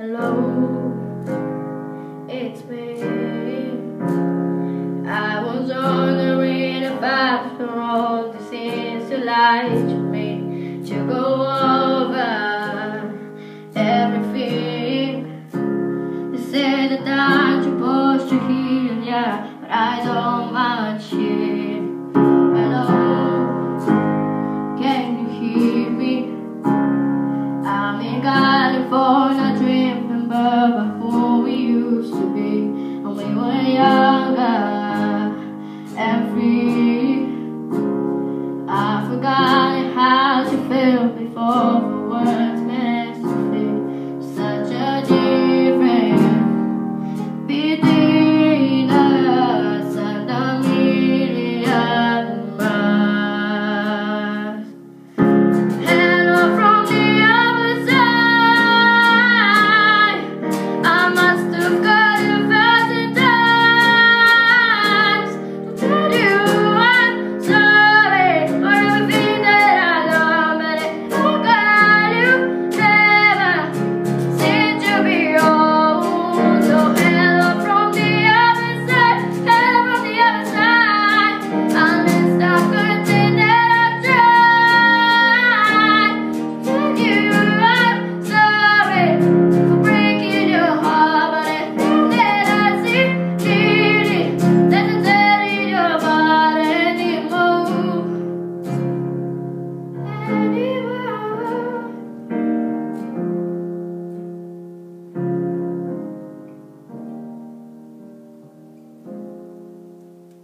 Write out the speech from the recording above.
Hello, it's me. I was wondering if after all this is you light to me to go over everything. They said that I'm supposed to heal, yeah, but I don't mind.